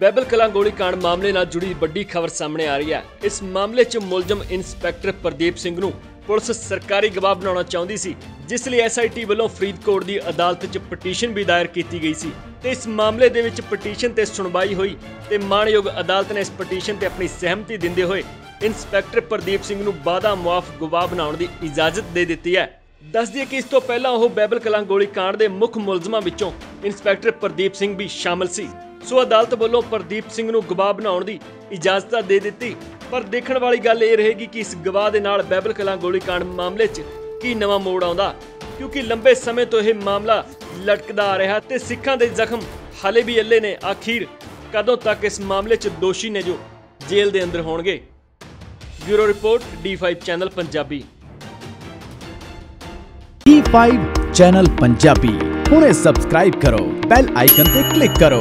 ਬੈਬਲ ਕਲਾਂ ਗੋਲੀकांड ਮਾਮਲੇ ਨਾਲ ਜੁੜੀ ਵੱਡੀ ਖਬਰ ਸਾਹਮਣੇ ਆ ਰਹੀ ਹੈ। ਇਸ ਮਾਮਲੇ 'ਚ ਮੁਲਜ਼ਮ ਇੰਸਪੈਕਟਰ ਪ੍ਰਦੀਪ ਸਿੰਘ ਨੂੰ ਪੁਲਿਸ ਸਰਕਾਰੀ ਗਵਾਹ ਬਣਾਉਣਾ ਚਾਹੁੰਦੀ ਸੀ, ਜਿਸ ਲਈ ਐਸਆਈਟੀ ਵੱਲੋਂ ਫਰੀਦਕੋਟ ਦੀ ਅਦਾਲਤ 'ਚ ਪਟੀਸ਼ਨ ਵੀ ਦਾਇਰ ਕੀਤੀ ਗਈ ਸੀ। ਤੇ ਇਸ ਮਾਮਲੇ ਦੇ ਵਿੱਚ ਪਟੀਸ਼ਨ ਤੇ ਸੁਣਵਾਈ ਹੋਈ ਤੇ ਮਾਣਯੋਗ ਅਦਾਲਤ ਨੇ ਇਸ ਪਟੀਸ਼ਨ ਤੇ ਆਪਣੀ ਸਹਿਮਤੀ ਦਿੰਦੇ ਹੋਏ ਇੰਸਪੈਕਟਰ ਪ੍ਰਦੀਪ ਸਿੰਘ ਨੂੰ ਵਾਅਦਾ ਮੁਆਫ ਗਵਾਹ ਬਣਾਉਣ ਦੀ ਇਜਾਜ਼ਤ ਦੇ ਦਿੱਤੀ ਹੈ। ਦੱਸ ਦਈਏ ਕਿ ਇਸ ਤੋਂ ਪਹਿਲਾਂ ਉਹ ਬੈਬਲ ਕਲਾਂ ਗੋਲੀकांड ਦੇ ਮੁੱਖ ਮੁਲਜ਼ਮਾਂ ਵਿੱਚੋਂ ਇੰਸਪੈਕਟਰ ਪ੍ਰਦੀਪ ਸਿੰਘ ਵੀ ਸ਼ਾਮਲ ਸੀ। ਸੋ ਅਦਾਲਤ ਵੱਲੋਂ ਪ੍ਰਦੀਪ ਸਿੰਘ ਨੂੰ ਗਵਾਹ ਬਣਾਉਣ ਦੀ ਇਜਾਜ਼ਤ ਦੇ ਦਿੱਤੀ, ਪਰ ਦੇਖਣ ਵਾਲੀ ਗੱਲ ਇਹ ਰਹੇਗੀ ਕਿ ਇਸ ਗਵਾਹ ਦੇ ਨਾਲ ਬੈਬਲ ਕਲਾਂ ਗੋਲੀकांड ਮਾਮਲੇ 'ਚ ਕੀ ਨਵਾਂ ਮੋੜ ਆਉਂਦਾ, ਕਿਉਂਕਿ ਲੰਬੇ ਸਮੇਂ ਤੋਂ ਇਹ ਮਾਮਲਾ ਲਟਕਦਾ ਆ ਰਿਹਾ ਤੇ ਸਿੱਖਾਂ ਦੇ ਜ਼ਖਮ ਹਾਲੇ ਵੀ ਅੱਲੇ ਨੇ। ਆਖੀਰ ਕਦੋਂ ਤੱਕ ਇਸ ਮਾਮਲੇ 'ਚ ਦੋਸ਼ੀ ਨੇ ਜੋ ਜੇਲ੍ਹ ਦੇ ਅੰਦਰ ਹੋਣਗੇ? Bureau report D5 channel Punjabi. E5 channel Punjabi ਹੁਣੇ ਸਬਸਕ੍ਰਾਈਬ ਕਰੋ ਬੈਲ ਆਈਕਨ ਤੇ ਕਲਿੱਕ ਕਰੋ